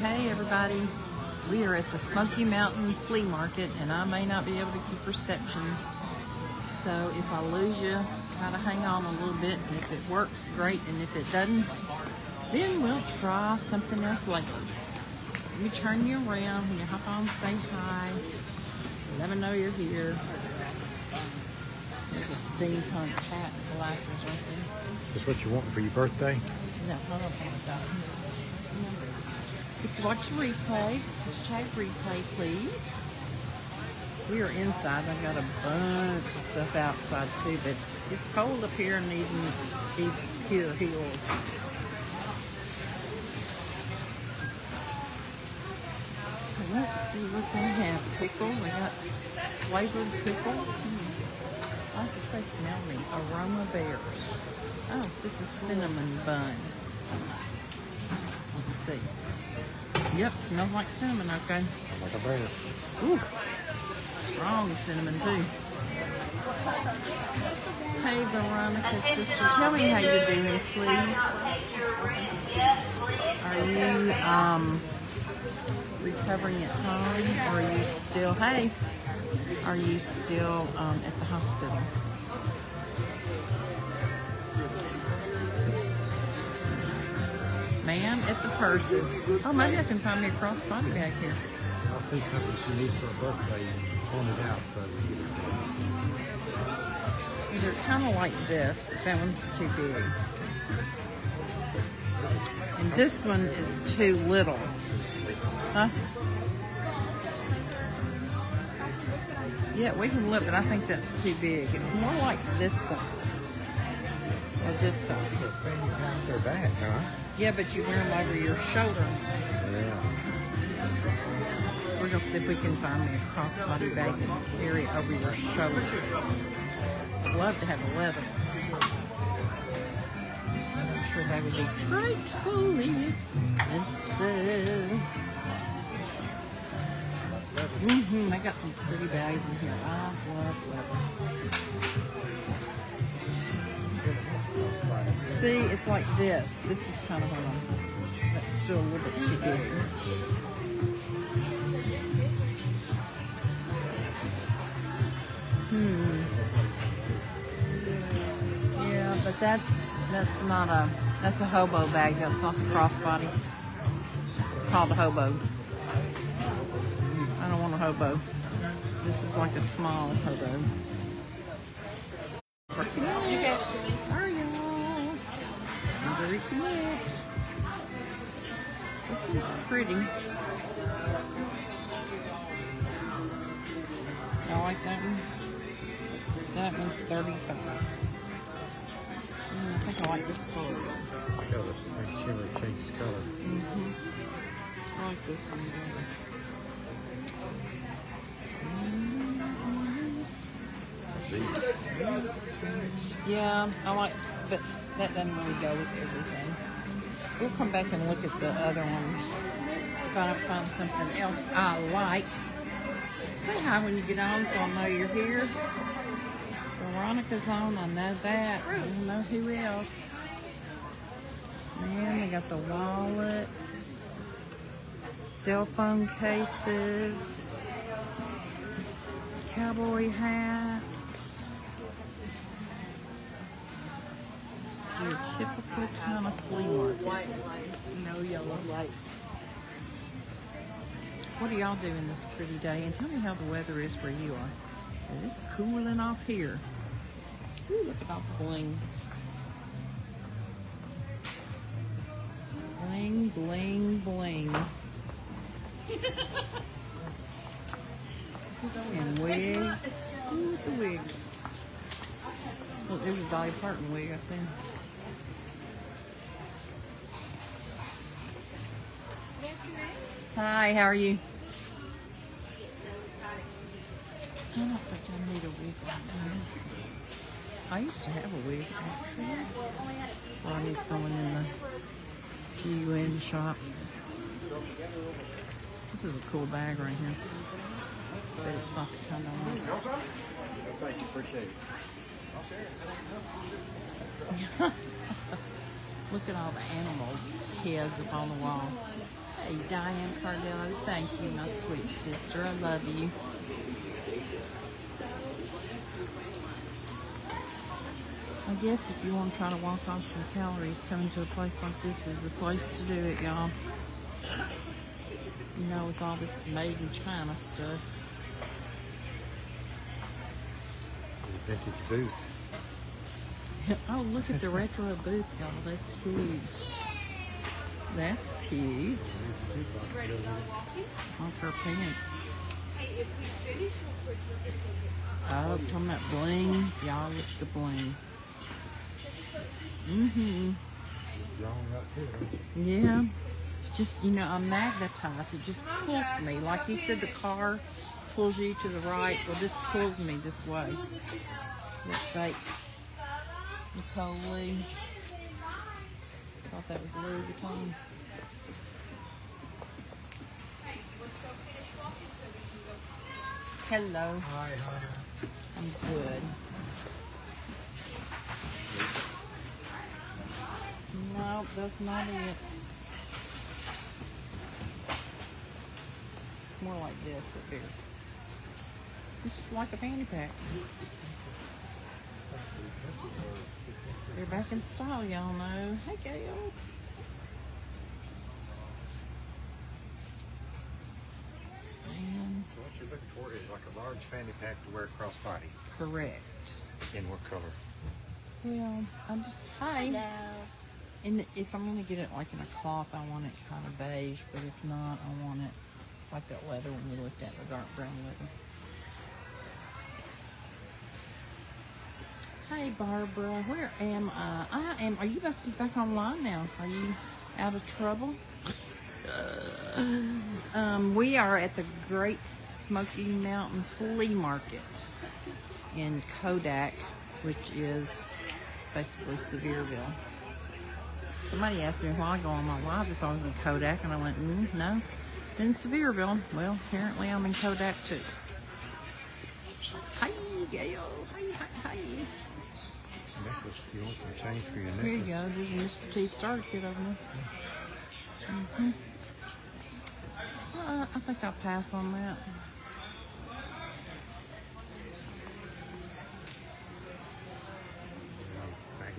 Hey everybody, we are at the Smoky Mountain Flea Market and I may not be able to keep reception. So if I lose you, try to hang on a little bit and if it works, great. And if it doesn't, then we'll try something else later. Let me turn you around. When you hop on, say hi. Let me know you're here. There's a steampunk hat and glasses right there. That's what you want for your birthday? No, hold on. If you watch the replay, hashtag replay, please. We are inside. I've got a bunch of stuff outside too, but it's cold up here in these, these here hills. So let's see what they have. Pickle. We got flavored pickles. Hmm. I also say smell me. Aroma bears. Oh, this is cinnamon bun. Let's see. Yep, smells like cinnamon, okay. Smells Like a bear. Ooh, strong cinnamon too. Hey Veronica, sister, tell me how you're doing, please. Are you um recovering at home, or are you still? Hey, are you still um, at the hospital? Man at the purses. Oh, maybe I can find me a crossbody bag here. I'll see something she needs for her birthday and point it out so we get it. They're kind of like this, but that one's too big. And this one is too little. Huh? Yeah, we can look, but I think that's too big. It's more like this size. Or this size. So are back, huh? Yeah, but you wear them over your shoulder. Yeah. We're gonna see if we can find me a crossbody bag area over your shoulder. I'd love to have a leather. I'm sure that would be frightfully expensive. Mm-hmm. I got some pretty bags in here. I love leather. See, it's like this. This is kind of what I'm. That's still a little bit too big. Hmm. Yeah, but that's that's not a that's a hobo bag. That's not the crossbody. It's called a hobo. I don't want a hobo. This is like a small hobo. This one's pretty. I like that one. That one's 35. Mm, I think I like this color. I got this shimmer changes color. hmm I like this one better. These. Yeah, I like, but that doesn't really go with everything. We'll come back and look at the other one. If I don't find something else I like. Say hi when you get on so I know you're here. Veronica's on, I know that. I don't know who else. Man, they got the wallets, cell phone cases, cowboy hats. Your typical kind of flea market. No yellow light. What are y'all doing this pretty day? And tell me how the weather is where you are. It is cooling off here. Ooh, look at all the bling. Bling, bling, bling. and wigs. Ooh, the wigs. Oh, there's a Dolly Parton wig up there. Hi, how are you? I don't think I need a wig right now. I used to have a wig, actually. Ronnie's going in the UN shop. This is a cool bag right here. But it's soft kind of Thank you, appreciate it. Look at all the animals' heads up on the wall. Hey, Diane Cardello, thank you, my sweet sister. I love you. I guess if you want to try to walk off some calories, coming to a place like this is the place to do it, y'all. You know, with all this made in China stuff. Vintage booth. Oh, look at the retro booth, y'all. That's cute. That's cute. On her pants. Oh, talking about bling. Y'all look the bling. Mm-hmm. Yeah. It's just, you know, I'm magnetized. It just pulls me. Like you said, the car pulls you to the right. Well, this pulls me this way. Looks like Nicole Lee. Thought that was Louis Vuitton. Hello. Hi, hi. I'm good. No, that's not it. It's more like this, but bigger. It's just like a fanny pack. They're back in style, y'all know. Hey, Gail. And So what you're looking for is like a large fanny pack to wear crossbody. correct. In what color? Well, I'm just hi. And if I'm gonna get it like in a cloth, I want it kind of beige. But if not, I want it like that leather when we looked at the dark brown leather. Hey Barbara, where am I? I am. Are you must be back online now? Are you out of trouble? Um, we are at the Great Smoky Mountain Flea Market in Kodak, which is basically Sevierville. Somebody asked me why I go on my live if I was in Kodak, and I went, mm, no, in Sevierville. Well, apparently I'm in Kodak too. Hi, Gail. Hi, hi, hi. Necklace. You want some change for your Here you necklace? go. There's Mr. T Star Kid over there. hmm Uh, I think I'll pass on that.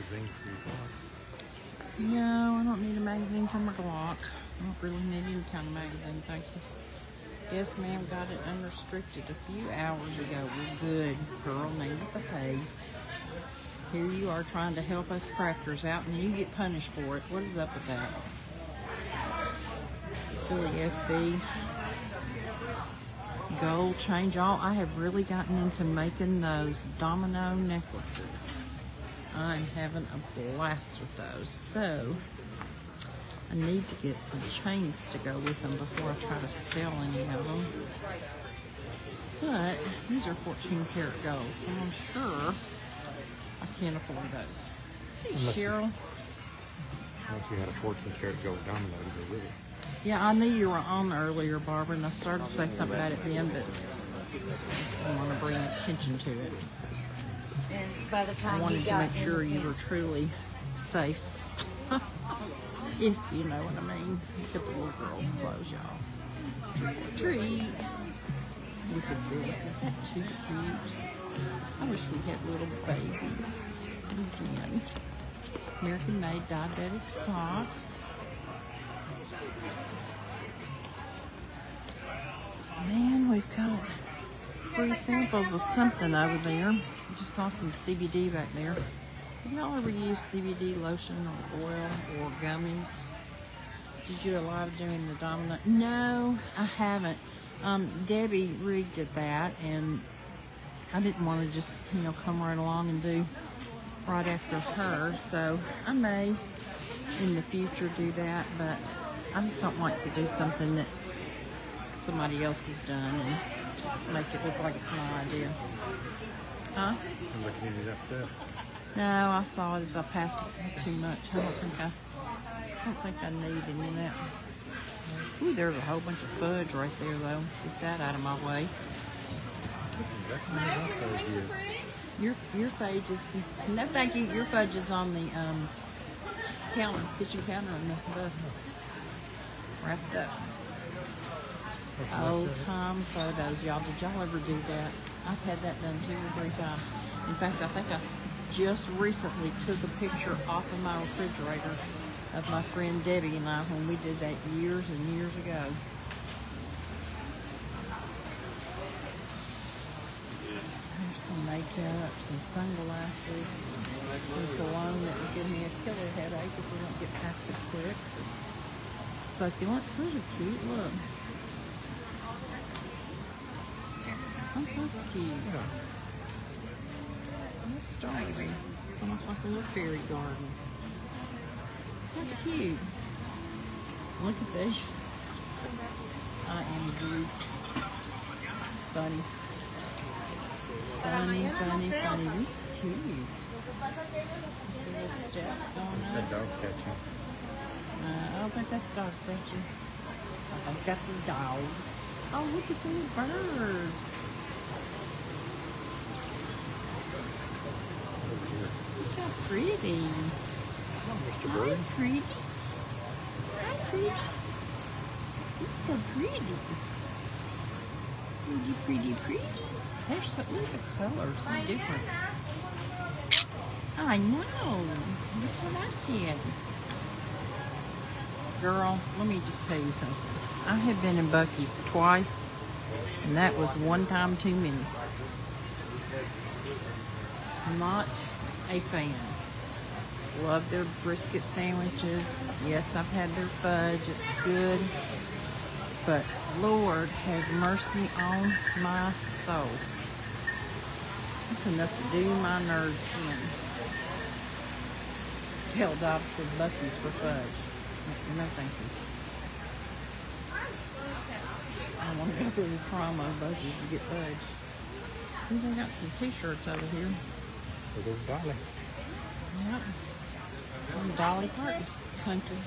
Magazine for your car. No, I don't need a magazine from a Glock. I don't really need any kind of magazine, thanks. Yes, ma'am, got it unrestricted a few hours ago. We're good. Girl, need to behave. Here you are trying to help us crafters out, and you get punished for it. What is up with that? Silly FB. Gold change all. I have really gotten into making those domino necklaces. I'm having a blast with those. So, I need to get some chains to go with them before I try to sell any of them. But these are 14 karat gold, so I'm sure I can't afford those. Hey, Unless you- Cheryl. Once you had a 14 karat gold domino to go with it. Yeah, I knew you were on earlier, Barbara, and I started to say something about it then, but I just want to bring attention to it. By the I time you wanted to make sure you were truly safe. if you know what I mean. The little girl's clothes, y'all. Tree. Look at this. Is that too cute? I wish we had little babies again. American made diabetic socks. Man, we've got free samples of something over there. Just saw some CBD back there. Have y'all ever used CBD lotion or oil or gummies? Did you alive doing the domino? No, I haven't. Um, Debbie rigged at that, and I didn't want to just, you know, come right along and do right after her. So I may in the future do that, but I just don't like to do something that somebody else has done and make it look like it's my idea. Huh? Looking into that stuff. No, I saw it as I passed too much. I don't think I, I don't think I need any of that. Ooh, there's a whole bunch of fudge right there though. Get that out of my way. Your your fudge is no thank you. Your fudge is on the um counter, kitchen counter on the bus. wrapped up. Old time photos, y'all. Did y'all ever do that? I've had that done two or three times. In fact, I think I just recently took a picture off of my refrigerator of my friend Debbie and I when we did that years and years ago. There's some makeup, some sunglasses, some cologne that will give me a killer headache if we don't get past it quick. Succulents, those are cute. Look. Oh, that's cute. That's strawberry. It's almost like a little fairy garden. How cute. Look at these. I am Groot. Funny. Funny, funny, funny. These are cute. Little steps going That dog statue. Uh, I don't think that's a dog statue. I think that's a dog. Oh, look at these birds. Look how pretty. Mr. Hi, pretty. Hi, pretty. You're so pretty. Pretty, pretty, pretty. They're so, look at the colors, so different. I know. That's what I said. Girl, let me just tell you something. I have been in Buc-ee's twice, and that was one time too many. Not a fan. Love their brisket sandwiches. Yes, I've had their fudge. It's good. But Lord have mercy on my soul. That's enough to do my nerves in. Hell, Dob said Buc-ee's for fudge. No, thank you. I want to go through the trauma of Buc-ee's to get fudge. They got some t-shirts over here. For those Dolly. Yep. Dolly Parton's country.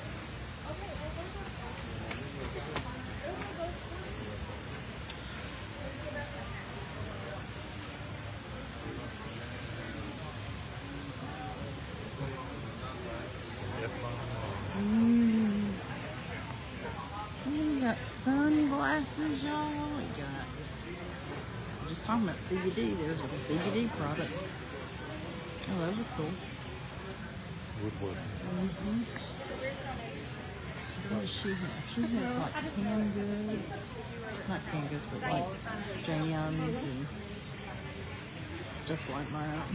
Mm. We got sunglasses, y'all. We got. Just talking about CBD. There's a CBD product. Oh, those are cool. Woodworking. Mm-hmm. What does she have? She has like goods. Not canned but like jams and stuff like that.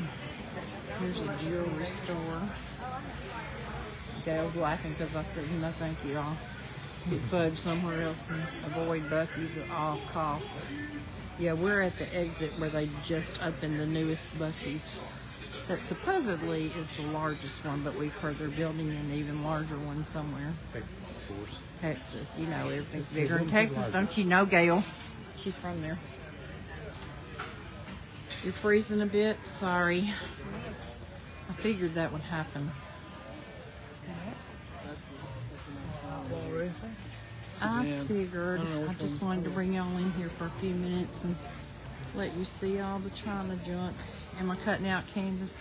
Here's a jewelry store. Gail's laughing because I said, no thank you, I'll get fudge somewhere else and avoid Buc-ee's at all costs. Yeah, we're at the exit where they just opened the newest Buc-ee's. That supposedly is the largest one, but we've heard they're building an even larger one somewhere. Texas, of course. Texas, you know, everything's bigger in Texas, don't you know, Gail? She's from there. You're freezing a bit, sorry. I figured that would happen. I figured. I just wanted to bring y'all in here for a few minutes and let you see all the China junk. Am I cutting out, Candace?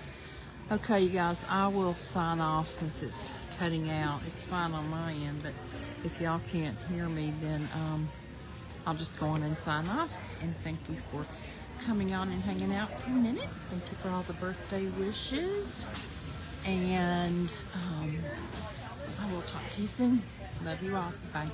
Okay, you guys, I will sign off since it's cutting out. It's fine on my end, but if y'all can't hear me, then um, I'll just go on and sign off. And thank you for coming on and hanging out for a minute. Thank you for all the birthday wishes. And um, I will talk to you soon. Love you all. Bye.